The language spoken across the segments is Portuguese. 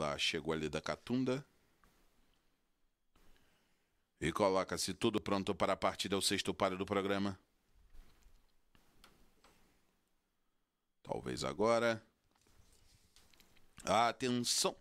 Parábola chegou ali da Catunda. E coloca-se tudo pronto para a partida, o sexto páreo do programa. Talvez agora. Atenção!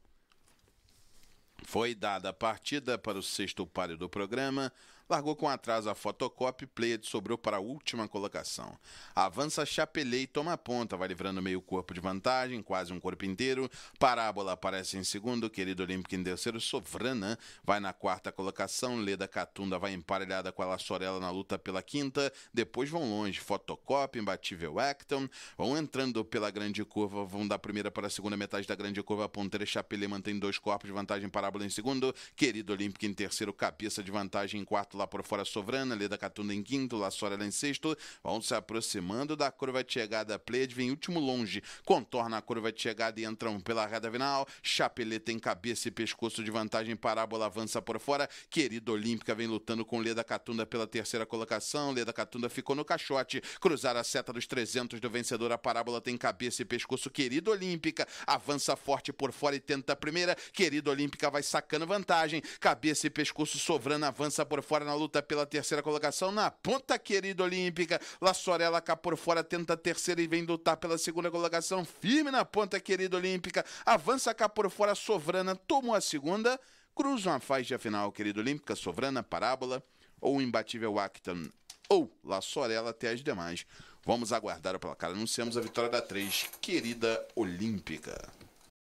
Foi dada a partida para o sexto páreo do programa largou com atraso a fotocópia e Pleiade sobrou para a última colocação. Avança Chapelei, toma a ponta, vai livrando meio corpo de vantagem, quase um corpo inteiro. Parábola aparece em segundo, querido Olímpico em terceiro. Sovrana vai na quarta colocação. Leda Catunda vai emparelhada com a Laçorela na luta pela quinta. Depois vão longe. Fotocópia, imbatível Acton. Vão entrando pela grande curva, vão da primeira para a segunda metade da grande curva. Ponteira Chapelei mantém dois corpos de vantagem. Parábola em segundo. Querido Olímpico em terceiro, cabeça de vantagem em quarto lá por fora Sovrana, Leda Catunda em quinto, La Sorella em sexto, vão se aproximando da curva de chegada, Pleiade vem último longe, contorna a curva de chegada e entram pela reta final, Chapeleta em cabeça e pescoço de vantagem, Parábola avança por fora, Querida Olímpica vem lutando com Leda Catunda pela terceira colocação, Leda Catunda ficou no caixote, cruzar a seta dos 300 do vencedor, a Parábola tem cabeça e pescoço, Querida Olímpica avança forte por fora e tenta a primeira, Querida Olímpica vai sacando vantagem, cabeça e pescoço sovrando, avança por fora na luta pela terceira colocação. Na ponta, querida Olímpica. La Sorella cá por fora, tenta a terceira e vem lutar pela segunda colocação. Firme na ponta, querida Olímpica. Avança cá por fora, Sovrana. Tomou a segunda. Cruza uma faixa final, querida Olímpica. Sovrana, Parábola. Ou imbatível Acton. Ou La Sorella até as demais. Vamos aguardar o placar. Anunciamos a vitória da 3, querida Olímpica.